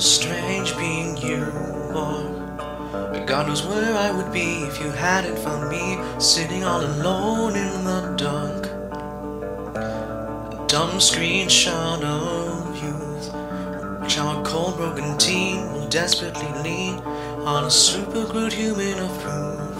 strange being you, boy. But God knows where I would be if you hadn't found me sitting all alone in the dark. A dumb screenshot of youth, which a cold, broken teen will desperately lean on a super glued human of proof.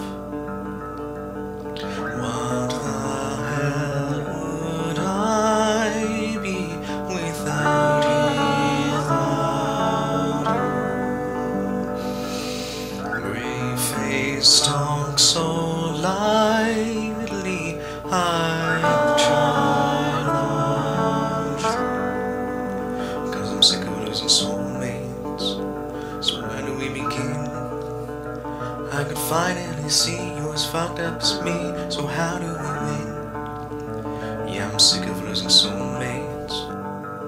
I could finally see you as fucked up as me. So how do we win? Yeah, I'm sick of losing soulmates.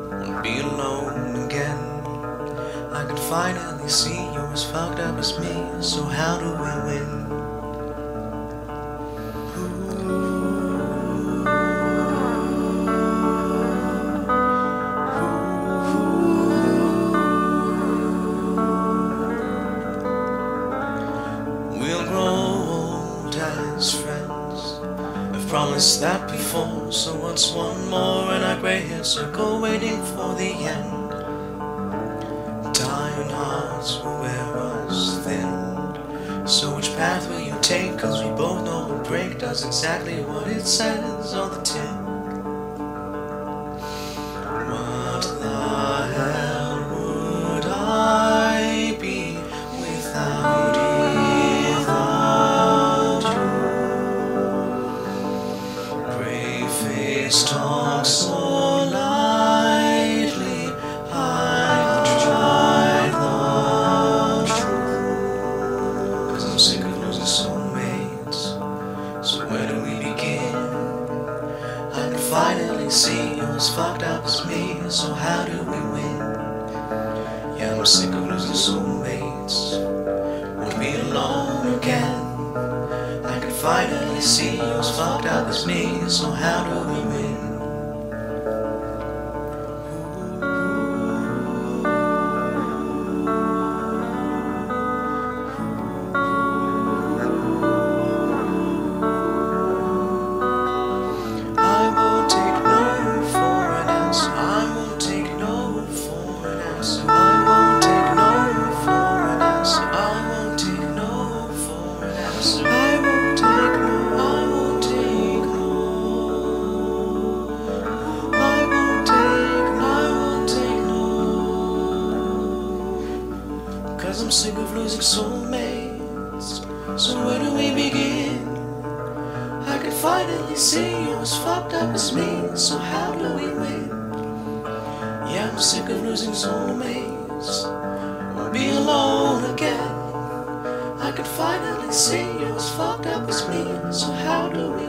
Wanna be alone again. I could finally see you as fucked up as me. So how do we win? Promised that before, so what's one more in our gray hair circle waiting for the end? Time hearts will wear us thin. So which path will you take? Cause we both know a break does exactly what it says on the tin. What the face talk so lightly. I've tried the truth. Cause I'm sick of losing soulmates. So where do we begin? I can finally see you as fucked up as me. So how do we win? Yeah, I'm sick of losing soulmates. Won't be alone again. Finally see you as fucked up as me. So how do we win? I won't take no for an answer. I won't take no for an answer. Cause I'm sick of losing soulmates. So where do we begin? I can finally see you're as fucked up as me, so how do we win? Yeah, I'm sick of losing soulmates. Won't be alone again. I can finally see you're as fucked up as me, so how do we